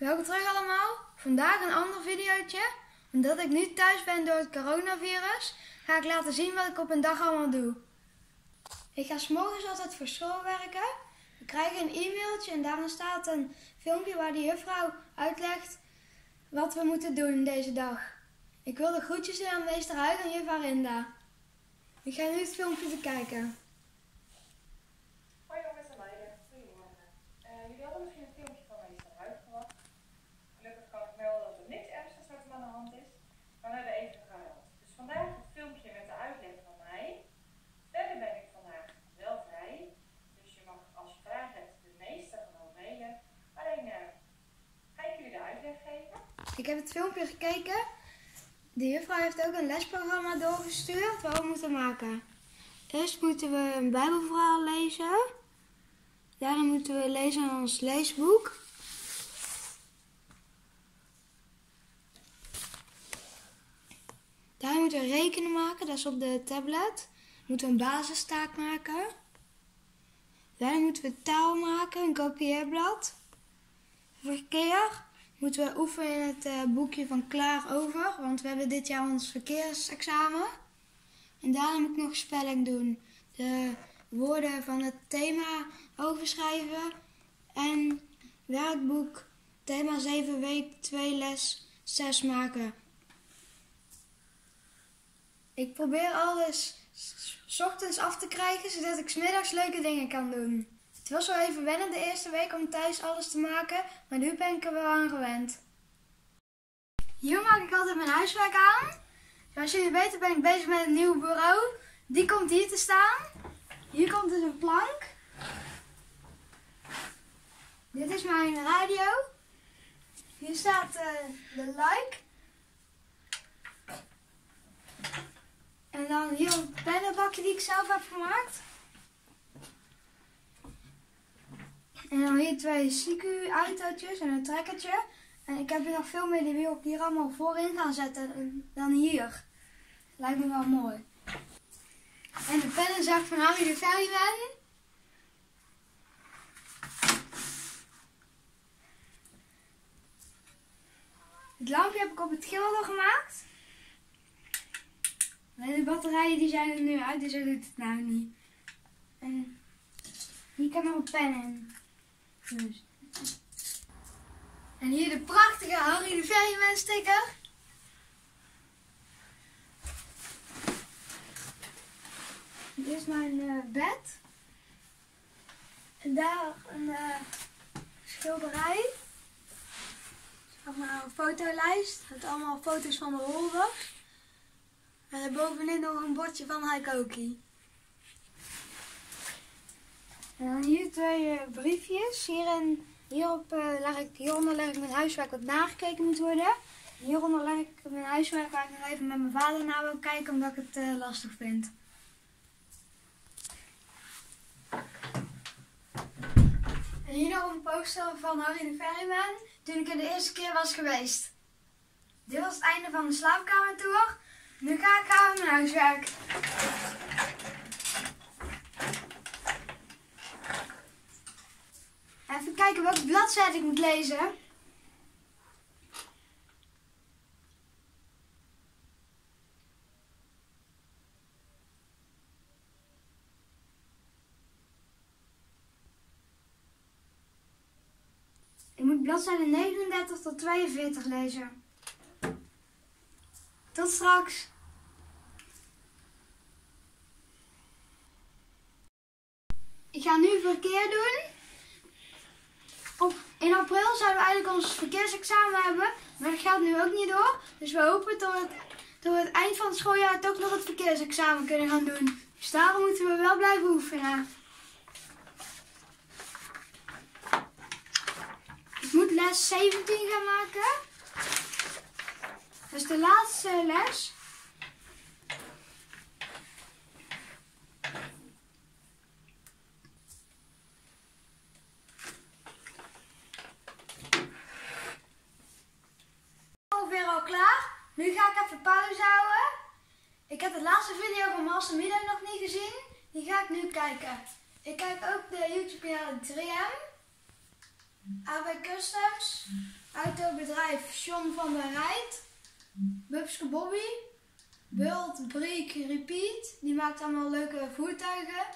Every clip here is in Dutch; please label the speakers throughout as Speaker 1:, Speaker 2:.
Speaker 1: Welkom terug allemaal. Vandaag een ander videootje. Omdat ik nu thuis ben door het coronavirus, ga ik laten zien wat ik op een dag allemaal doe. Ik ga s'morgens altijd voor school werken. We krijgen een e-mailtje en daarin staat een filmpje waar de juffrouw uitlegt wat we moeten doen deze dag. Ik wil de groetjes doen aan meester Huig en juf Arinda. Ik ga nu het filmpje bekijken.
Speaker 2: Hoi jongens en meiden, goedemorgen. Eh, jullie hadden misschien een filmpje van meester Huig verwacht. Gelukkig kan ik melden dat er niks ernstigs met hem aan de hand is, maar we hebben even gehuild. Dus vandaag het filmpje met de uitleg van mij. Verder ben ik vandaag wel vrij, dus je mag als je vragen hebt de meeste gewoon mailen. Alleen eh, ga ik jullie de uitleg geven.
Speaker 1: Ik heb het filmpje gekeken. De juffrouw heeft ook een lesprogramma doorgestuurd wat we moeten maken. Eerst moeten we een Bijbelverhaal lezen. Daarna moeten we lezen aan ons leesboek. Daarna moeten we rekenen maken, dat is op de tablet. Moeten we een basistaak maken. Daarna moeten we taal maken, een kopieerblad. Verkeer moeten we oefenen in het eh, boekje van Klaar Over, want we hebben dit jaar ons verkeersexamen. En daarna moet ik nog spelling doen. De woorden van het thema overschrijven en werkboek thema 7 week 2 les 6 maken. Ik probeer alles s- ochtends af te krijgen, zodat ik 's middags leuke dingen kan doen. Het was wel even wennen de eerste week om thuis alles te maken, maar nu ben ik er wel aan gewend. Hier maak ik altijd mijn huiswerk aan. Zoals jullie weten ben ik bezig met een nieuw bureau. Die komt hier te staan. Hier komt dus een plank. Dit is mijn radio. Hier staat eh, de like. En dan hier een pennenbakje die ik zelf heb gemaakt. En dan hier twee CQ-autootjes en een trekkertje. En ik heb hier nog veel meer die wil ik hier allemaal voorin gaan zetten dan hier. Lijkt me wel mooi. En de pennenzak van Harry de Ferryman. Het lampje heb ik op het gilde gemaakt. Alleen de batterijen die zijn er nu uit, dus dat doet het nou niet. En hier kan nog een pen in. En hier de prachtige Harry de Ferryman sticker. Dit is mijn eh, bed. En daar een eh, schilderij. Zeg maar een fotolijst met allemaal foto's van de holders. En daarbovenin nog een bordje van Haikoki. En dan hier twee eh, briefjes. Hierin, hierop, eh, leg ik, hieronder leg ik mijn huiswerk wat nagekeken moet worden. En hieronder leg ik mijn huiswerk waar ik nog even met mijn vader naar wil kijken omdat ik het eh, lastig vind. En hier nog een poster van Harry de Ferryman toen ik er de eerste keer was geweest. Dit was het einde van de slaapkamertour. Nu ga ik met mijn huiswerk. Even kijken welke bladzijde ik moet lezen. Ik moet bladzijde 39 tot 42 lezen. Tot straks. Ik ga nu verkeer doen. In april zouden we eigenlijk ons verkeersexamen hebben, maar dat gaat nu ook niet door. Dus we hopen tot het, tot het eind van het schooljaar het ook nog het verkeersexamen kunnen gaan doen. Dus daarom moeten we wel blijven oefenen. Ik moet les 17 gaan maken. Dat is de laatste les. Ongeveer al klaar. Nu ga ik even pauze houden. Ik heb de laatste video van Master Milo nog niet gezien. Die ga ik nu kijken. YouTube kanaal 3M. AB Customs. Autobedrijf John van der Rijt. Bubske Bobby. Bult Break Repeat. Die maakt allemaal leuke voertuigen.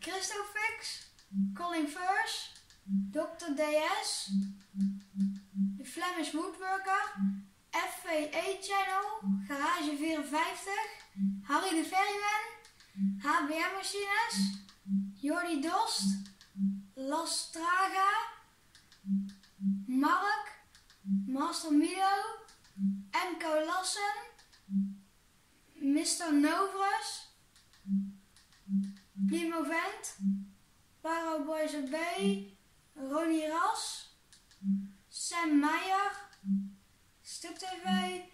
Speaker 1: Christofix. Colin First. Dr. DS. De Flemish Woodworker. FVE Channel. Garage 54. Harry de Ferryman. HBM Machines. Jordi Dost. Las Traga. Mark. Master Milo. Emco Lassen. Mr. Novrus. Plimovent. Paro Boys B. Ronnie Ras. Sam Meijer. Stuk TV.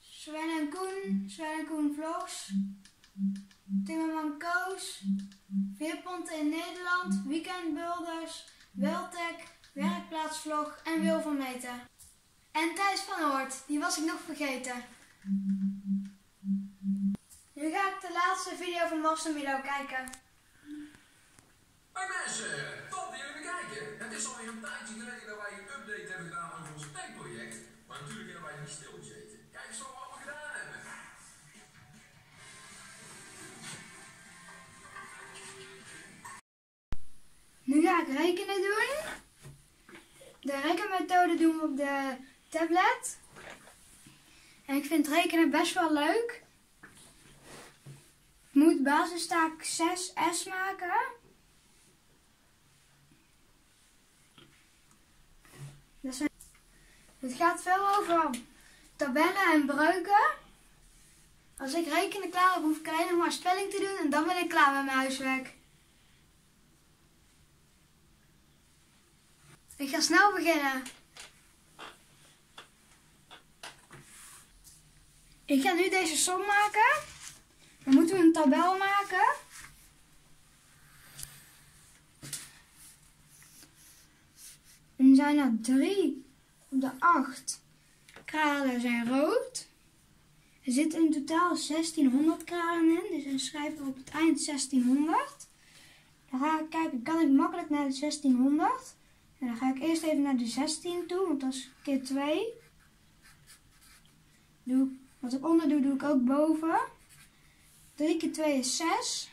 Speaker 1: Sven en Koen. Sven en Koen Vlogs. Timmerman Koos. Veerponten in Nederland. Weekendbuilders. Weltec. Werkplaatsvlog. En Wil van Meten. En Thijs van Hoort. Die was ik nog vergeten. Nu ga ik de laatste video van Master Milo kijken.
Speaker 3: Hoi mensen, top dat jullie kijken. Het is alweer een tijdje geleden dat wij een update hebben gedaan over ons project. Maar natuurlijk hebben wij niet stilgezeten.
Speaker 1: Ik rekenen doen. De rekenmethode doen we op de tablet. En ik vind rekenen best wel leuk. Ik moet basistaak 6S maken. Zijn- Het gaat veel over tabellen en breuken. Als ik rekenen klaar heb, hoef ik alleen nog maar spelling te doen en dan ben ik klaar met mijn huiswerk. Ik ga snel beginnen. Ik ga nu deze som maken. Dan moeten we een tabel maken. En zijn er drie op de acht kralen zijn rood. Er zitten in totaal 1600 kralen in, dus dan schrijven we op het eind 1600. Dan ga ik kijken, kan ik makkelijk naar de 1600? En dan ga ik eerst even naar de 16 toe, want dat is keer 2. Doe, wat ik onder doe, doe ik ook boven. 3 keer 2 is 6.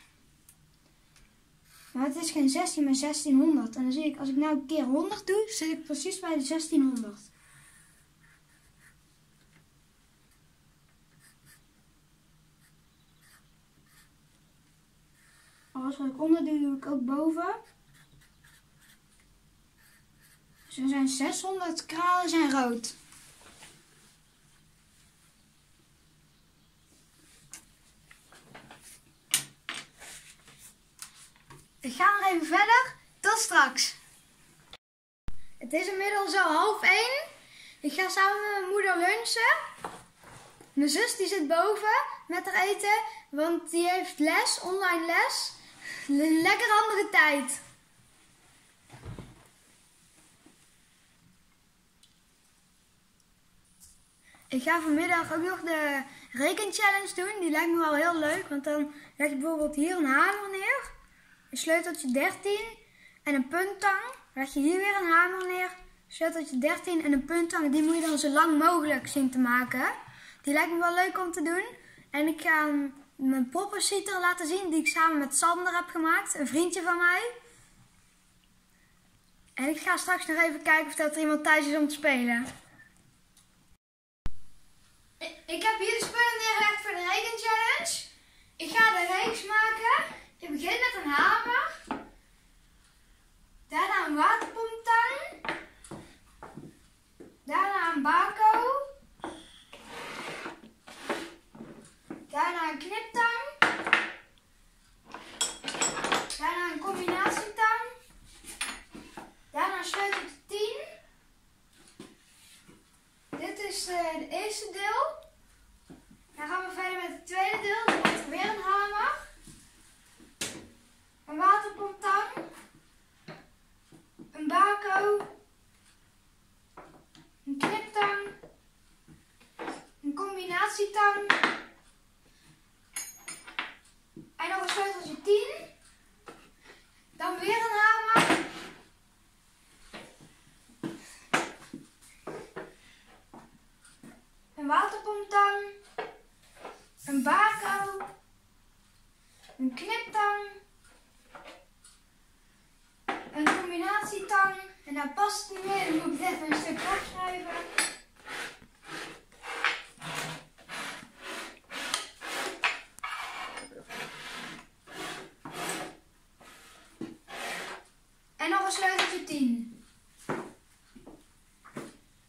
Speaker 1: Maar het is geen 16, maar 1600. En dan zie ik, als ik nou keer 100 doe, zit ik precies bij de 1600. Alles wat ik onder doe, doe ik ook boven. Er zijn 600 kralen zijn rood. Ik ga nog even verder. Tot straks. Het is inmiddels al half één. Ik ga samen met mijn moeder lunchen. Mijn zus die zit boven met haar eten, want die heeft les, online les. Lekker andere tijd. Ik ga vanmiddag ook nog de rekenchallenge doen. Die lijkt me wel heel leuk, want dan leg je bijvoorbeeld hier een hamer neer, een sleuteltje 13 en een punttang. Dan leg je hier weer een hamer neer, sleuteltje 13 en een punttang. Die moet je dan zo lang mogelijk zien te maken. Die lijkt me wel leuk om te doen. En ik ga mijn poppersieter laten zien die ik samen met Sander heb gemaakt, een vriendje van mij. En ik ga straks nog even kijken of dat er iemand thuis is om te spelen. Ik- heb hier de spullen neergelegd voor de rekenchallenge. Ik ga de reeks maken. Ik begin met een hamer. Daarna een waterpomptang. Daarna een bako. Daarna een kniptang. Daarna een combinatietang. Daarna een sleuteltje 10. Dit is eh, het eerste deel. Dan gaan we verder met het tweede deel. Dan wordt er weer een hamer. Een waterpomptang. Een bako. Een kniptang. Een combinatietang. En nog een sleuteltje 10. Dan weer een hamer. kromtang, een bako, een kniptang, een combinatietang. En daar past niet meer, dan moet ik even een stuk opschrijven. En nog een sleuteltje 10.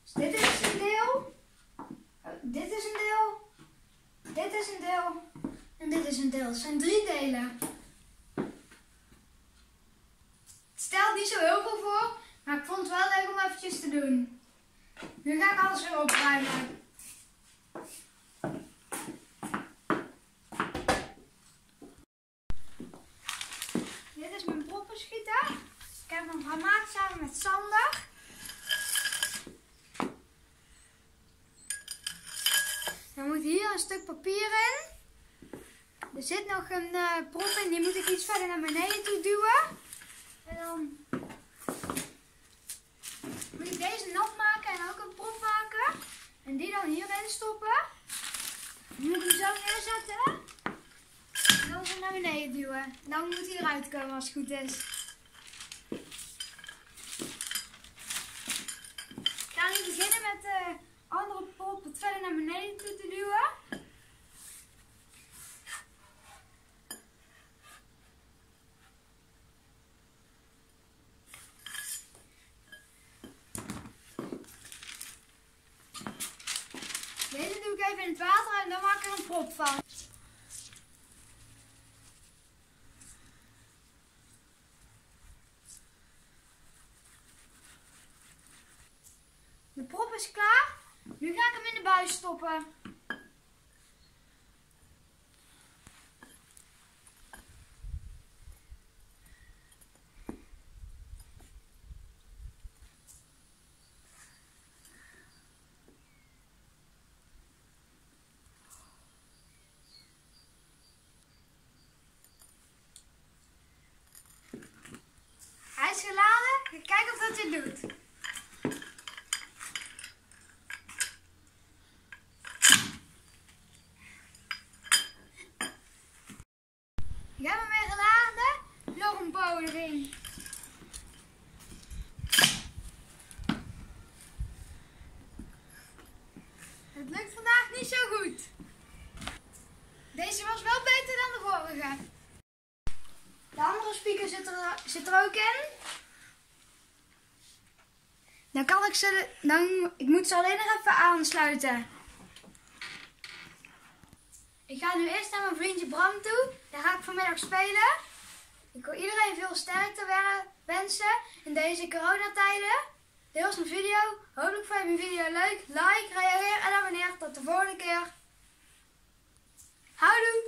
Speaker 1: Dus dit is een deel. Oh, dit is een deel. Dit is een deel. En dit is een deel. Het zijn drie delen. Het stelt niet zo heel veel voor, maar ik vond het wel leuk om eventjes te doen. Nu ga ik alles weer opruimen. Dit is mijn proppenschieter. Ik heb hem gemaakt samen met Sander. Dan moet hier een stuk papier in. Er zit nog een eh, prop in, die moet ik iets verder naar beneden toe duwen. En dan moet ik deze nat maken en ook een prop maken. En die dan hierin stoppen. Dan moet ik zo neerzetten. En dan zo naar beneden duwen. En dan moet hij eruit komen als het goed is. Ik ga nu beginnen met de andere pop het verder naar beneden toe te duwen. Deze doe ik even in het water en De prop is klaar. Nu ga ik hem in de buis stoppen. Hij is kijken of dat het doet. Ik heb hem weer geladen. Nog een bow erin. Het lukt vandaag niet zo goed. Deze was wel beter dan de vorige. De andere speaker zit er, zit er ook in. Dan kan ik ze. Dan, ik moet ze alleen nog even aansluiten. Ik ga nu eerst naar mijn vriendje Bram toe. Daar ga ik vanmiddag spelen. Ik wil iedereen veel sterkte wen- wensen in deze coronatijden. Deel mijn video. Hopelijk vond je mijn video leuk. Like, reageer en abonneer. Tot de volgende keer. Houdoe!